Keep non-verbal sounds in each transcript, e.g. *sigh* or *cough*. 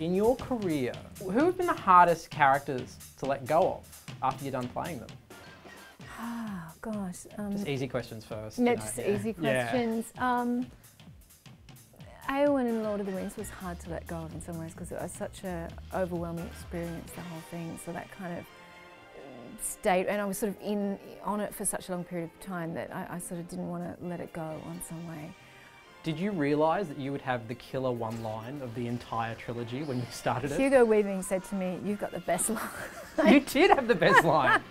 in your career, who have been the hardest characters to let go of after you're done playing them? Oh gosh. Um, Just easy questions first. no, just yeah. easy Yeah. questions. Um, Eowyn in Lord of the Rings was hard to let go of in some ways because it was such an overwhelming experience, the whole thing. So that kind of state, and I was sort of in on it for such a long period of time that I, I sort of didn't want to let it go on some way. Did you realise that you would have the killer one line of the entire trilogy when you started it? Hugo Weaving said to me, "You've got the best *laughs* line." you did have the best line.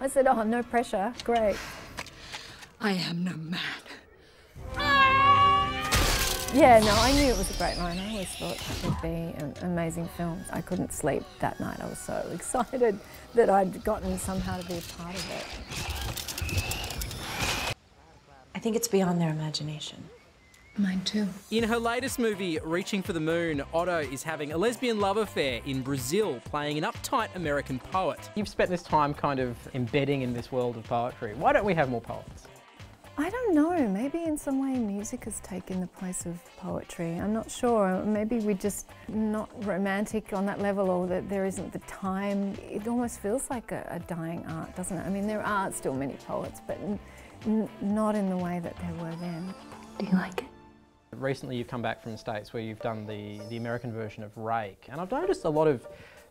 I said, "Oh, no pressure, great." I am no man. Yeah, no, I knew it was a great line. I always thought it would be an amazing film. I couldn't sleep that night. I was so *laughs* excited that I'd gotten somehow to be a part of it. I think it's beyond their imagination. Mine too. In her latest movie, Reaching for the Moon, Otto is having a lesbian love affair in Brazil, playing an uptight American poet. You've spent this time kind of embedding in this world of poetry. Why don't we have more poets? I don't know. Maybe in some way music has taken the place of poetry. I'm not sure. Maybe we're just not romantic on that level, or that there isn't the time. It almost feels like a, a dying art, doesn't it? I mean, there are still many poets, but n- n- not in the way that there were then. Do you like it? Recently, you've come back from the States where you've done the, the American version of Rake, and I've noticed a lot of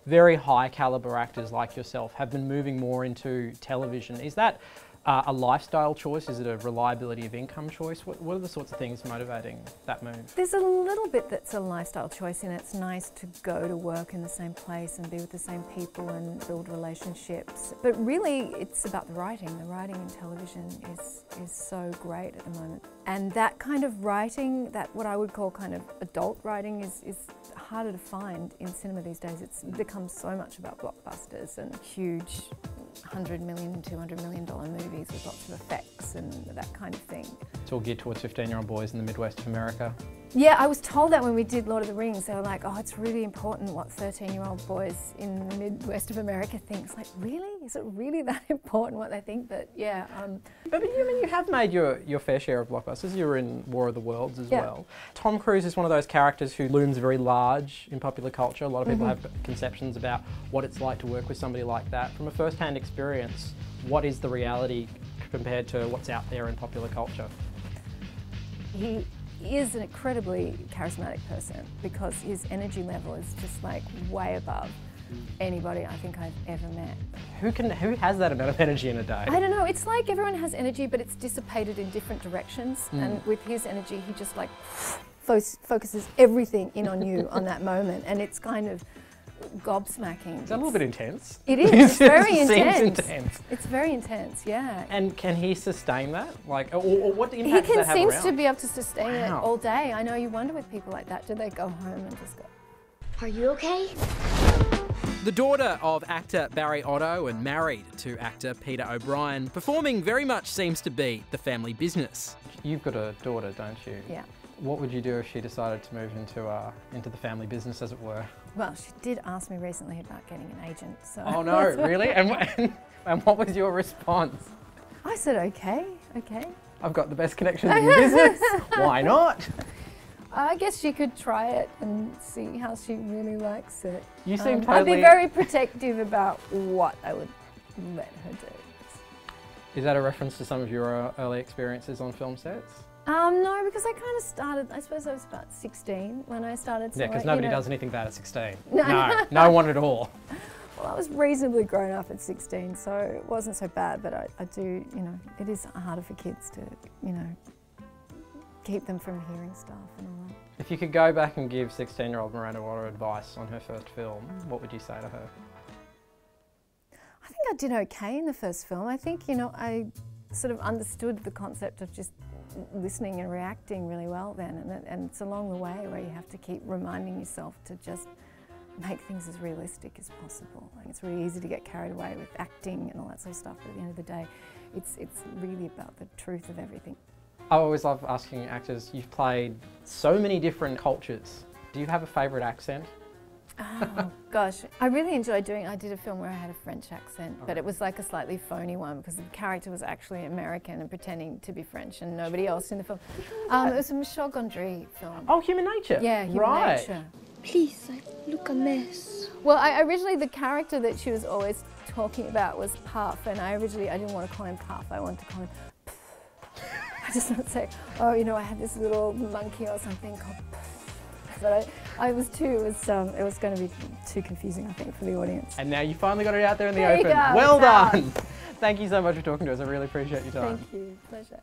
very high caliber actors like yourself have been moving more into television. Is that uh, a lifestyle choice? Is it a reliability of income choice? What, what are the sorts of things motivating that move? There's a little bit that's a lifestyle choice, and it's nice to go to work in the same place and be with the same people and build relationships. But really, it's about the writing. The writing in television is is so great at the moment, and that kind of writing, that what I would call kind of adult writing, is is harder to find in cinema these days. It's become so much about blockbusters and huge. 100 million, 200 million dollar movies with lots of effects and that kind of thing. It's all geared towards 15 year old boys in the Midwest of America. Yeah, I was told that when we did Lord of the Rings. They were like, oh, it's really important what 13 year old boys in the Midwest of America think. It's like, really? Is it really *laughs* that important what they think? But yeah, um, But, but you, I mean, you have made your, your fair share of blockbusters. You were in War of the Worlds as Yeah. well. Tom Cruise is one of those characters who looms very large in popular culture. A lot of people have conceptions about what it's like to work with somebody like that. From a first hand experience, what is the reality compared to what's out there in popular culture? he is an incredibly charismatic person because his energy level is just like way above anybody I think I've ever met. Who, can, who has that amount of energy in a day? I don't know. It's like everyone has energy, but it's dissipated in different directions. Hmm. And with his energy, he just like fo- focuses everything in on you on that moment, and it's kind of gobsmacking. Is that a little bit intense? It is. It's *laughs* very Seems intense. intense. It's very intense. Yeah. And can he sustain that? Like, or, or what He impact does can that seems around? to be able to sustain it all day. I know you wonder with people like that. Do they go home and just go? Are you okay? The daughter of actor Barry Otto and married to actor Peter O'Brien, performing very much seems to be the family business. You've got a daughter, don't you? Yeah. What would you do if she decided to move into uh, into the family business, as it were? Well, she did ask me recently about getting an agent. So Oh no, *laughs* really? And, and, *laughs* and what was your response? I said, okay, okay. I've got the best connections in the *laughs* business. Why not? I guess she could try it and see how she really likes it. You seem Um, I'd be very protective about what I would let her do. Is that a reference to some of your early experiences on film sets? Um, no, because I kind of started. I suppose I was about 16 when I started. So Yeah, because I- you nobody know, does anything bad at 16. *laughs* No. no, no one at all. Well, I was reasonably grown up at 16, so it wasn't so bad. But I, I do, you know, it is harder for kids to, you know, keep them from hearing stuff and all that. If you could go back and give 16 year old Miranda Otto advice on her first film, mm. what would you say to her? I think I did okay in the first film. I think, you know, I sort of understood the concept of just listening and reacting really well then. And, it, and it's along the way where you have to keep reminding yourself to just make things as realistic as possible. Like it's really easy to get carried away with acting and all that sort of stuff, but at the end of the day, it's, it's really about the truth of everything. I always love asking actors, you've played so many different cultures. Do you have a favourite accent? Oh gosh, I really enjoyed doing. I did a film where I had a French accent, but it was like a slightly phony one because the character was actually American and pretending to be French, and nobody else in the film. Um, it was a Michel Gondry film. Oh, Human Nature. yeah, Human right. Nature. Please, I look a mess. Well, I originally the character that she was always talking about was Puff, and I originally I didn't want to call him Puff. I wanted to call him. I *laughs* just to say, oh, you know, I had this little monkey or something called. *laughs* But I, I was too. It was um, it was going to be too confusing, I think, for the audience. And now you finally got it out there in the There open. go, well done. *laughs* Thank you so much for talking to us. I really appreciate your time. Thank you. Pleasure.